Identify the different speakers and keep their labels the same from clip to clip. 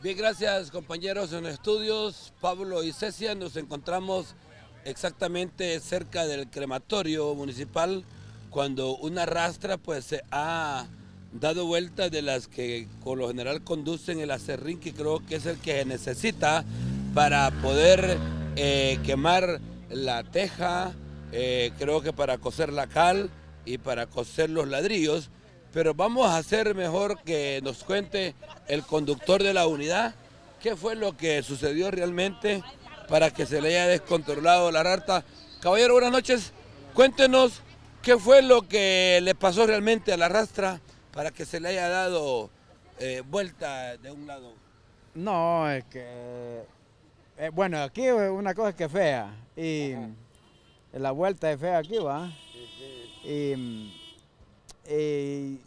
Speaker 1: Bien, gracias compañeros en estudios. Pablo y Cecia, nos encontramos exactamente cerca del crematorio municipal cuando una rastra pues se ha dado vuelta de las que con lo general conducen el acerrín que creo que es el que necesita para poder eh, quemar la teja, eh, creo que para coser la cal y para coser los ladrillos pero vamos a hacer mejor que nos cuente el conductor de la unidad qué fue lo que sucedió realmente para que se le haya descontrolado la rata. Caballero, buenas noches. Cuéntenos qué fue lo que le pasó realmente a la rastra para que se le haya dado eh, vuelta de un lado.
Speaker 2: No, es que... Eh, bueno, aquí una cosa que fea y la vuelta es fea aquí, ¿va? Y y,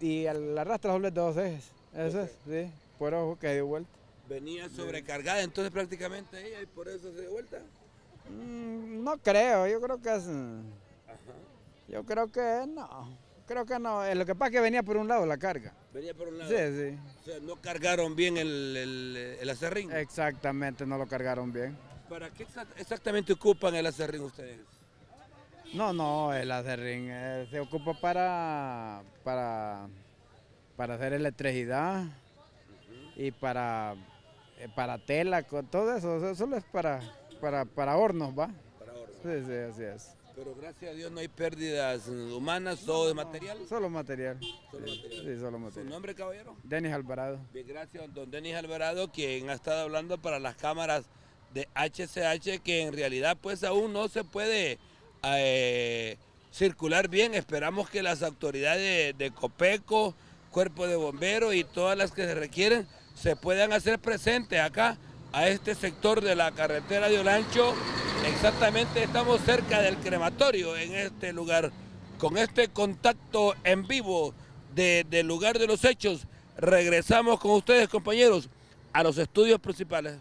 Speaker 2: y la arrastra de dos ejes. Eso es, sí, por ojo que dio vuelta.
Speaker 1: Venía sobrecargada entonces prácticamente ella y por eso se dio vuelta.
Speaker 2: Mm, no creo, yo creo que es. Yo creo que no. Creo que no. Eh, lo que pasa es que venía por un lado la carga.
Speaker 1: Venía por un lado.
Speaker 2: Sí, sí.
Speaker 1: O sea, no cargaron bien el, el, el acerrín.
Speaker 2: Exactamente, no lo cargaron bien.
Speaker 1: ¿Para qué exactamente ocupan el acerrín ustedes?
Speaker 2: No, no, el acerrín eh, se ocupa para, para, para hacer electricidad y para, eh, para tela, todo eso, solo es para, para, para hornos, ¿va?
Speaker 1: Para hornos.
Speaker 2: Sí, sí, así es.
Speaker 1: Pero gracias a Dios no hay pérdidas humanas, todo de material.
Speaker 2: Solo material.
Speaker 1: Solo material.
Speaker 2: Sí, solo material.
Speaker 1: ¿Su nombre, caballero?
Speaker 2: Denis Alvarado.
Speaker 1: Bien, gracias, don Denis Alvarado, quien ha estado hablando para las cámaras de HCH, que en realidad pues aún no se puede eh, circular bien. Esperamos que las autoridades de, Copeco, Cuerpo de Bomberos y todas las que se requieren se puedan hacer presentes acá a este sector de la carretera de Olancho. Exactamente estamos cerca del crematorio en este lugar. Con este contacto en vivo del lugar de los hechos, regresamos con ustedes compañeros a los estudios principales.